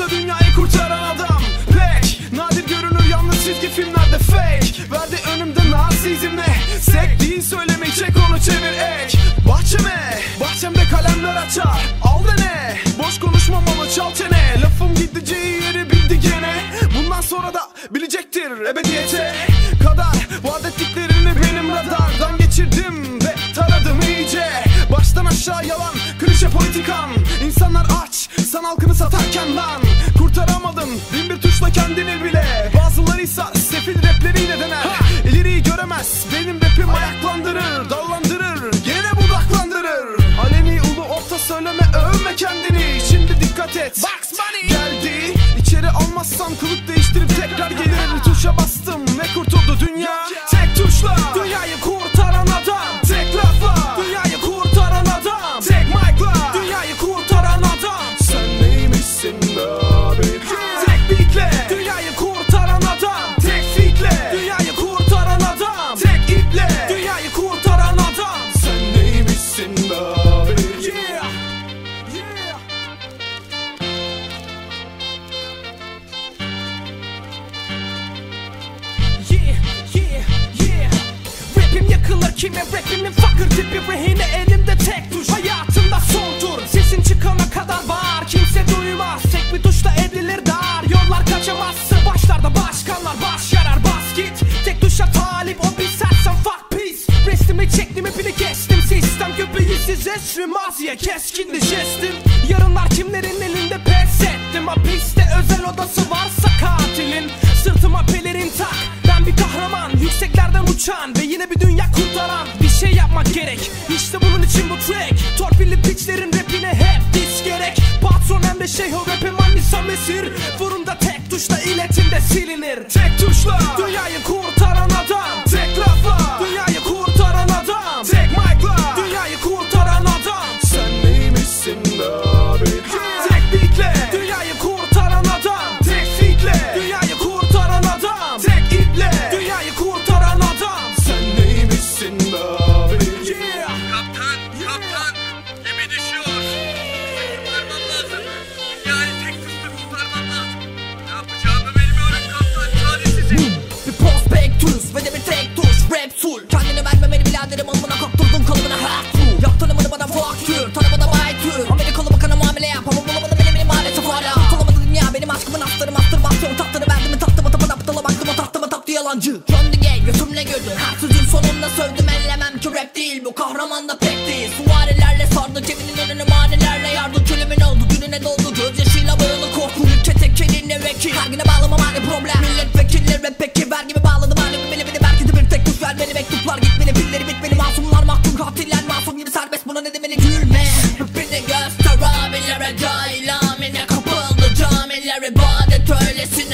tuşla dünyayı kurtaran adam. Pek nadir görünür yalnız çizgi filmlerde fake. Verdi önümde narsizmle. Sek değil söylemeyi çek onu çevir ek. Bahçeme, bahçemde kalemler açar. Al dene, boş konuşmamalı çal çene. Lafım gideceği yeri bildi gene. Bundan sonra da bilecektir ebediyete. Kadar Vaat ettiklerini benim radardan geçirdim Ve taradım iyice. Baştan aşağı yalan, klişe politikan İnsanlar aç, san halkını satarken lan rapleriyle dener İleriyi göremez, benim rapim ayaklandırır Dallandırır, gene budaklandırır. Aleni ulu orta söyleme övme kendini. Şimdi dikkat et. Bugs Bunny Geldi içeri almazsam kılık değiştirip tekrar gelir Tuşa bastım ve kurtuldu kime rapimin fakir tipi rehine elimde tek tuş. Hayatımda son tur. Sesin çıkana kadar bağır. Kimse duymaz. Tek bir tuşla edilir dar. Yollar kaçamazsın başlarda başkanlar Baş yarar. Bas git. Tek tuşa talip o bir sersem. Fuck peace. Restimi çektim ipini kestim. Sistem köpeği siz esrim maziye keskindi jestim. Yarınlar kimlerin elinde yine bir dünya kurtaran. Bir şey yapmak gerek. İşte bunun için bu track. Torpilli piçlerin rapine hep diss gerek. Patron Emre Şeyho rapim Manisa Mesir. Fırında tek tuşla iletimde silinir. Tek tuşla yalancı. Döndü gay götümle gördün sözün sonunda sövdüm ellemem ki rap değil Bu. Kahraman da pek değil. Suvarelerle sardı cebinin önünü manelerle Yardı külümün oldu gününe doldu. Gözyaşıyla bağlı korku ülke tek elinle vekil. Her güne bağlamam hani problem. Milletvekilleri rap peki ver gibi bağladım. Hani Beni beni merkezi bir tek tut vermeli mektuplar Gitmeli pilleri bitmeli masumlar mahkum katiller Masum gibi serbest. Buna ne demeli? Gülme. Beni göster abilere cahil amine. Kapıldı Camileri badet öylesin